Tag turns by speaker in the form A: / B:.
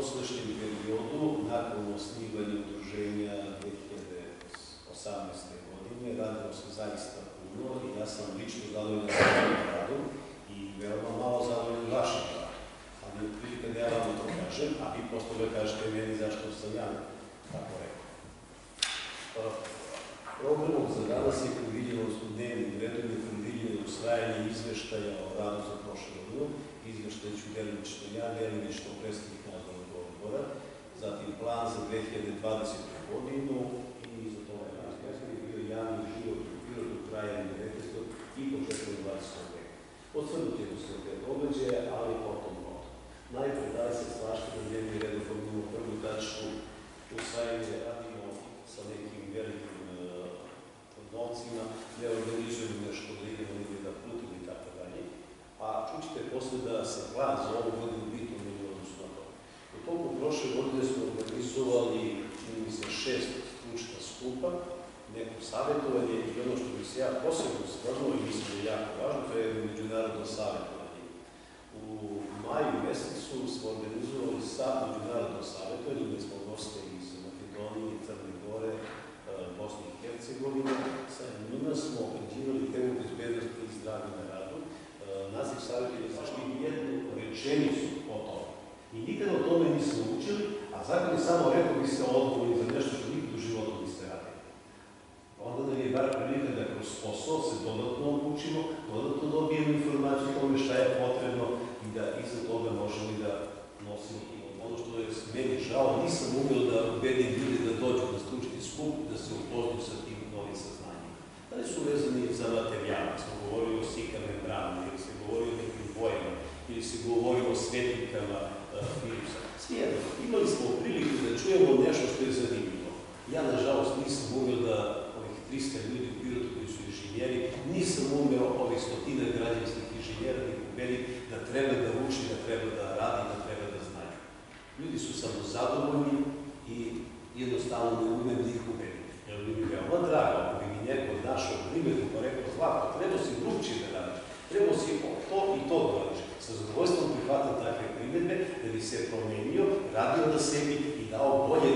A: dosadašnjem periodu, nakon osnivanja udruženja 2018. godine, radilo se zaista puno i ja sam lično zadovoljan svojim radom i veoma malo zadovoljan vašim radom. Ali otprilike da ja vam to kažem, a vi posle kažete meni zašto sam ja tako rekao. Pa, Programom za danas je predviđeno, odnosno dnevnim redom usvajanje izveštaja o radu za prošlu godinu, izveštaj ću delimično ja, delimično predstavnik nadzornog odbora, zatim plan za 2020. godinu i za to je razgledanje bio javni život u prirodu kraja 19. i početkom 20. veka. Osvrnut ćemo se te događaje, ali potom potom. Najpre da se svašta da dnevni red u prvu tačku usvajanje radimo sa nekim velikim novcima, ne organizujemo nešto da idemo negdje da putimo i tako dalje. A čućete posle da se plan za ovu godinu bitno menio odnosno na to. U toku prošle godine smo organizovali, čini mi se, šest stručna skupa, neko savjetovanje i ono što bi se ja posebno stvarno i mislim je jako važno, to je međunarodno savjetovanje. U maju mesecu smo organizovali sa međunarodno savjetovanje, gde smo goste iz Makedonije, Crne Gore, Bosne i Hercegovine. Sa njima smo obrađivali temu bezbednosti i zdravlja na radu. Naziv savjeta je zaštiti jednu rečenicu o tome. I nikada o tome nismo učili, a zakon je samo rekao bi se odgovorni za nešto dodatno obučimo, dodatno dobijemo informaciju o tome šta je potrebno i da iza toga možemo i da nosimo ono što je meni žao, nisam umio da ubedim ljudi da dođu na stručni skup, da se upoznaju sa tim novim saznanjima. Da li su vezani za materijal, smo govorili o sika membrana, ili se govori o nekim bojama, ili se govori o svetlikama uh, virusa. Svijedno, imali smo priliku da čujemo nešto što je zanimljivo. Ja, nažalost, nisam umio da ovih 300 ljudi u Pirotu koji su inženjeri, nisam umeo ovih stotina građanskih inženjera ih ubedi da treba da uči, da treba da radi, da treba da znaju. Ljudi su samo zadovoljni i jednostavno ne umem da ih ubedim. Jer bi mi veoma drago, ako bi mi neko našao primjeru pa rekao, Zlatko, treba si drugčije da radiš, treba si to i to da radiš. Sa zadovoljstvom prihvatam takve primjedbe da bi se promenio, radio na sebi i dao bolje